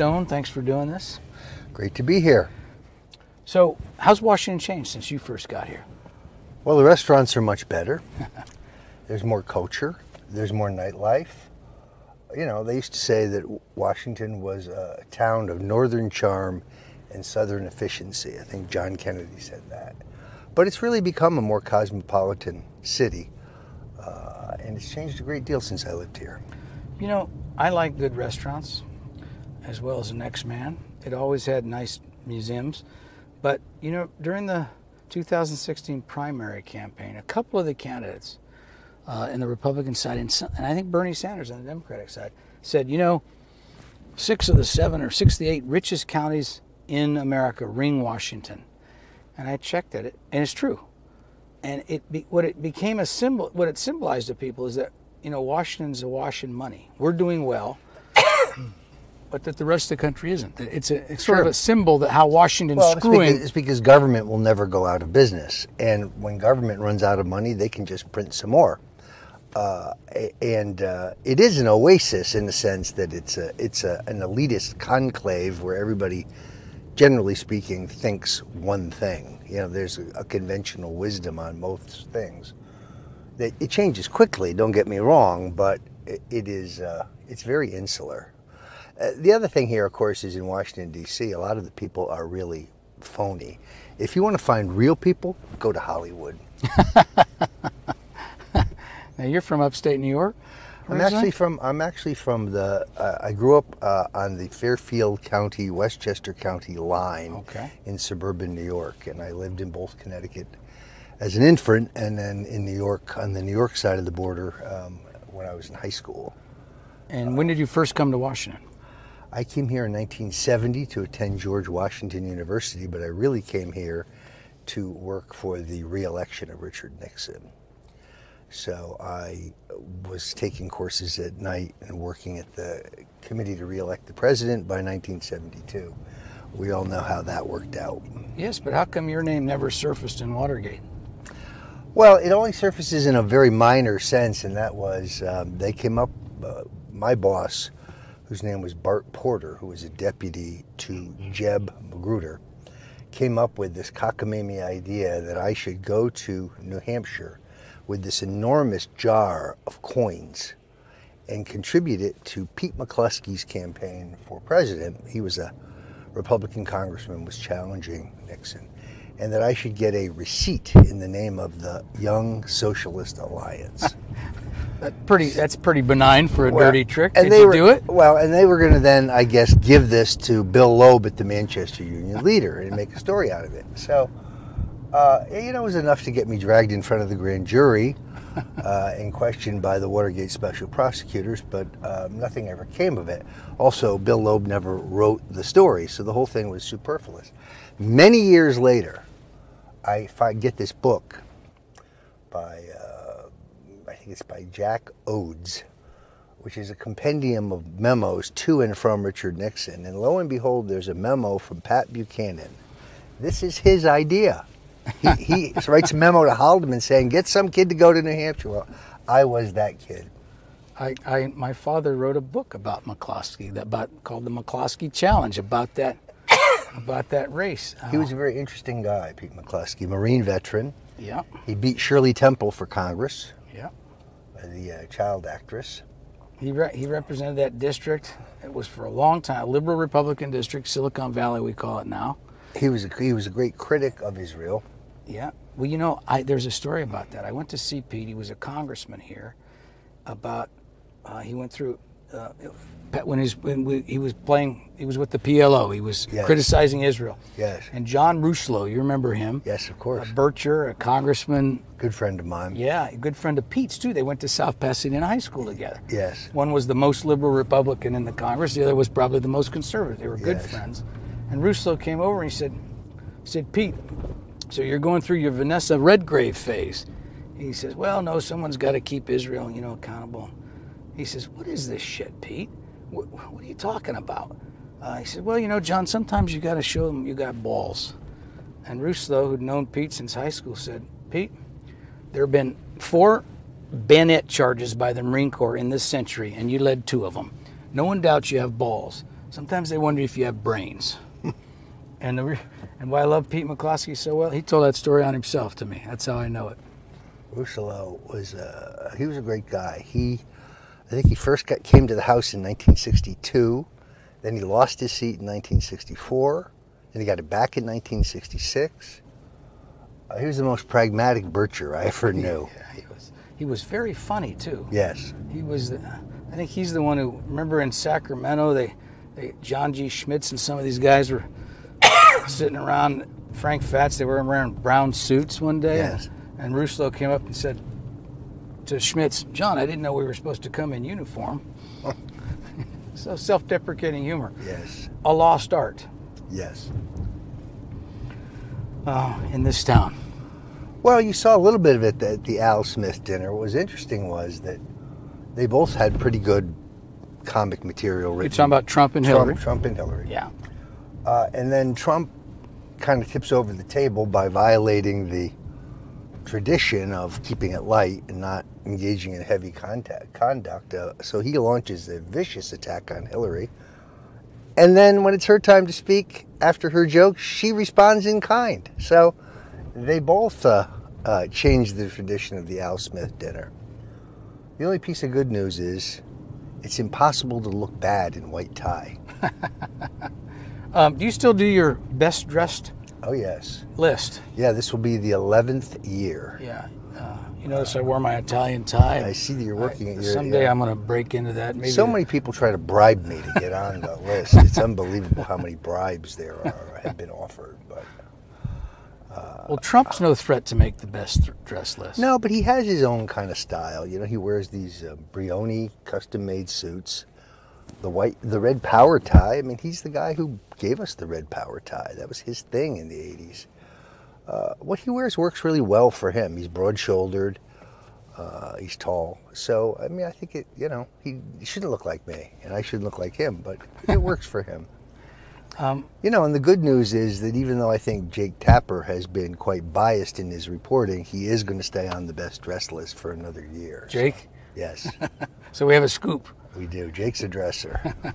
Stone. Thanks for doing this. Great to be here. So, how's Washington changed since you first got here? Well, the restaurants are much better. There's more culture. There's more nightlife. You know, they used to say that Washington was a town of northern charm and southern efficiency. I think John Kennedy said that. But it's really become a more cosmopolitan city, uh, and it's changed a great deal since I lived here. You know, I like good restaurants as well as the next man. It always had nice museums. But, you know, during the 2016 primary campaign, a couple of the candidates uh, in the Republican side, and, some, and I think Bernie Sanders on the Democratic side, said, you know, six of the seven or six of the eight richest counties in America ring Washington. And I checked at it, and it's true. And it be, what it became a symbol, what it symbolized to people is that, you know, Washington's awash in money. We're doing well but that the rest of the country isn't. It's, a, it's sort Sure. of a symbol that how Washington's Well, it's screwing. because, it's because government will never go out of business, and when government runs out of money, they can just print some more. Uh, and uh, it is an oasis in the sense that it's a it's a, an elitist conclave where everybody, generally speaking, thinks one thing. You know, there's a, a conventional wisdom on most things. That it changes quickly. Don't get me wrong, but it, it is uh, it's very insular. Uh, the other thing here, of course, is in Washington, D.C., a lot of the people are really phony. If you want to find real people, go to Hollywood. now you're from upstate New York. I'm actually from I'm actually from the uh, I grew up uh, on the Fairfield County Westchester County line Okay. in suburban New York, and I lived in both Connecticut as an infant, and then in New York on the New York side of the border um, when I was in high school. And when did you first come to Washington? I came here in 1970 to attend George Washington University, but I really came here to work for the reelection of Richard Nixon. So I was taking courses at night and working at the committee to reelect the president by 1972. We all know how that worked out. Yes, but how come your name never surfaced in Watergate? Well, it only surfaces in a very minor sense, and that was um, they came up, uh, my boss, whose name was Bart Porter, who was a deputy to Jeb Magruder, came up with this cockamamie idea that I should go to New Hampshire with this enormous jar of coins and contribute it to Pete McCloskey's campaign for president. He was a Republican congressman, was challenging Nixon, and that I should get a receipt in the name of the Young Socialist Alliance. That pretty. That's pretty benign for a Well, dirty trick. and Did they were, do it? Well, and they were going to then, I guess, give this to Bill Loeb at the Manchester Union leader and make a story out of it. So, uh, you know, it was enough to get me dragged in front of the grand jury uh, and questioned by the Watergate special prosecutors, but um, nothing ever came of it. Also, Bill Loeb never wrote the story, so the whole thing was superfluous. Many years later, I fi- get this book by, uh, I it's by Jack Odes, which is a compendium of memos to and from Richard Nixon. And lo and behold, there's a memo from Pat Buchanan. This is his idea. He, he writes a memo to Haldeman saying, get some kid to go to New Hampshire. Well, I was that kid. I, I, my father wrote a book about McCloskey, that about called the McCloskey Challenge, about that, about that race. He Uh, was a very interesting guy, Pete McCloskey, Marine veteran. yeah, He beat Shirley Temple for Congress, yeah. The uh, child actress. He re- he represented that district. It was for a long time, a liberal Republican district, Silicon Valley, we call it now. He was a, he was a great critic of Israel. Yeah. Well, you know, I, there's a story about that. I went to see Pete. He was a congressman here. About uh, he went through uh, when, he's, when we, he was playing. He was with the PLO. He was Yes. criticizing Israel. Yes. And John Rousselot, you remember him? Yes, of course. A. Bircher, a congressman. Good friend of mine. Yeah, a good friend of Pete's too. They went to South Pasadena High School together. Yes. One was the most liberal Republican in the Congress. The other was probably the most conservative. They were good Yes. friends. And Rousselot came over and he said, he said, Pete, so you're going through your Vanessa Redgrave phase. He says, well, no, someone's got to keep Israel, you know, accountable. He says, what is this shit, Pete? What, what are you talking about? Uh, he said, well, you know, John, sometimes you got to show them you got balls. And Rousselot, who'd known Pete since high school, said, Pete, there have been four bayonet charges by the Marine Corps in this century, and you led two of them. No one doubts you have balls. Sometimes they wonder if you have brains. and the, and why I love Pete McCloskey so well, he told that story on himself to me. That's how I know it. Rousselot was uh, he was a great guy. He, I think he first got, came to the House in 1962. Then he lost his seat in 1964. Then he got it back in 1966. Uh, he was the most pragmatic bircher I ever knew. Yeah, he was. He was very funny too. Yes. He was. The, I think he's the one who. Remember in Sacramento, they, they John G. Schmitz and some of these guys were sitting around Frank Fats. They were wearing brown suits one day. Yes. And Rousselot came up and said to Schmitz, "John, I didn't know we were supposed to come in uniform." so self-deprecating humor. Yes. A lost art Yes. uh, in this town. Well, you saw a little bit of it at the Al Smith dinner. What was interesting was that they both had pretty good comic material You're talking about Trump and Hillary. Trump, Trump and Hillary. Yeah. Uh, and then Trump kind of tips over the table by violating the tradition of keeping it light and not engaging in heavy contact, conduct. Uh, so he launches a vicious attack on Hillary. And then when it's her time to speak after her joke, she responds in kind. So they both uh, uh, changed the tradition of the Al Smith dinner. The only piece of good news is it's impossible to look bad in white tie. Um, do you still do your best dressed Oh, yes. list? Yeah, this will be the 11th year. Yeah. Uh, you notice I wore my Italian tie. I see that you're working I- at your. Someday yeah. I'm going to break into that. Maybe so many people try to bribe me to get on the list. It's unbelievable how many bribes there are have been offered. But Well, Trump's no threat to make the best th- dress list. no, but he has his own kind of style. You know, he wears these uh, Brioni custom-made suits, the white, the red power tie. I mean, he's the guy who gave us the red power tie. That was his thing in the '80s. Uh, what he wears works really well for him. He's broad-shouldered. Uh, he's tall. So, I mean, I think it, you know, he shouldn't look like me and I shouldn't look like him, but it works for him. Um, You know, and the good news is that even though I think Jake Tapper has been quite biased in his reporting, he is going to stay on the best dress list for another year. So, Jake? yes, So we have a scoop. We do. Jake's a dresser.